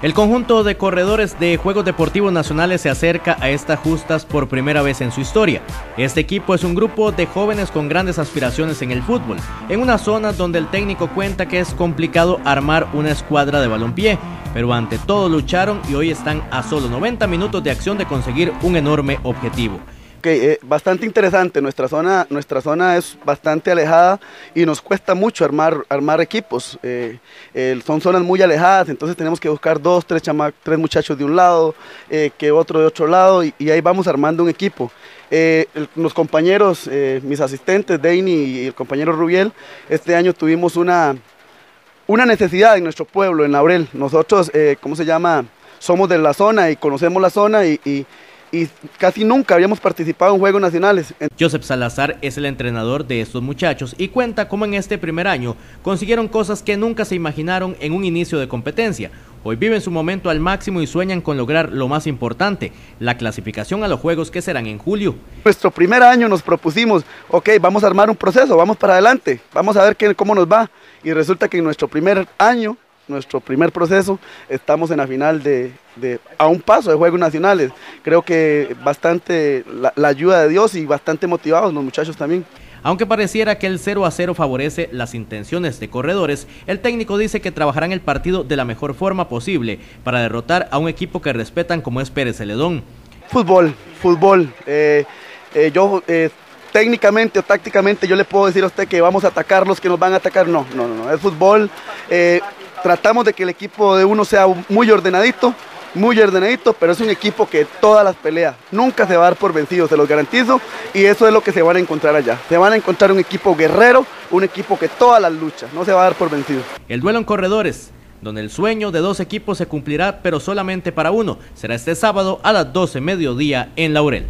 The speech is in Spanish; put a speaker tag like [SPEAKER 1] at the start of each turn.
[SPEAKER 1] El conjunto de corredores de Juegos Deportivos Nacionales se acerca a estas justas por primera vez en su historia. Este equipo es un grupo de jóvenes con grandes aspiraciones en el fútbol, en una zona donde el técnico cuenta que es complicado armar una escuadra de balompié, pero ante todo lucharon y hoy están a solo 90 minutos de acción de conseguir un enorme objetivo.
[SPEAKER 2] Eh, bastante interesante, nuestra zona, nuestra zona es bastante alejada y nos cuesta mucho armar, armar equipos. Eh, son zonas muy alejadas, entonces tenemos que buscar dos, tres, tres muchachos de un lado, eh, que otro de otro lado y, ahí vamos armando un equipo. los compañeros, mis asistentes, Deini y el compañero Rubiel, este año tuvimos una, una necesidad en nuestro pueblo, en Laurel. Nosotros, ¿cómo se llama? Somos de la zona y conocemos la zona y y casi nunca habíamos participado en Juegos Nacionales.
[SPEAKER 1] Joseph Salazar es el entrenador de estos muchachos y cuenta cómo en este primer año consiguieron cosas que nunca se imaginaron en un inicio de competencia. Hoy viven su momento al máximo y sueñan con lograr lo más importante, la clasificación a los Juegos que serán en julio.
[SPEAKER 2] Nuestro primer año nos propusimos, ok, vamos a armar un proceso, vamos para adelante, vamos a ver qué, cómo nos va. Y resulta que en nuestro primer año nuestro primer proceso, estamos en la final de, a un paso de Juegos Nacionales. Creo que bastante la, ayuda de Dios y bastante motivados los muchachos también.
[SPEAKER 1] Aunque pareciera que el 0 a 0 favorece las intenciones de corredores, el técnico dice que trabajarán el partido de la mejor forma posible para derrotar a un equipo que respetan como es Pérez Celedón.
[SPEAKER 2] Fútbol, fútbol. Eh, eh, yo eh, técnicamente o tácticamente yo le puedo decir a usted que vamos a atacar los que nos van a atacar. No, no, no, es fútbol tratamos de que el equipo de uno sea muy ordenadito, muy ordenadito, pero es un equipo que todas las peleas nunca se va a dar por vencido, se los garantizo, y eso es lo que se van a encontrar allá. Se van a encontrar un equipo guerrero, un equipo que todas las luchas, no se va a dar por vencido.
[SPEAKER 1] El duelo en corredores, donde el sueño de dos equipos se cumplirá, pero solamente para uno, será este sábado a las 12 mediodía en Laurel.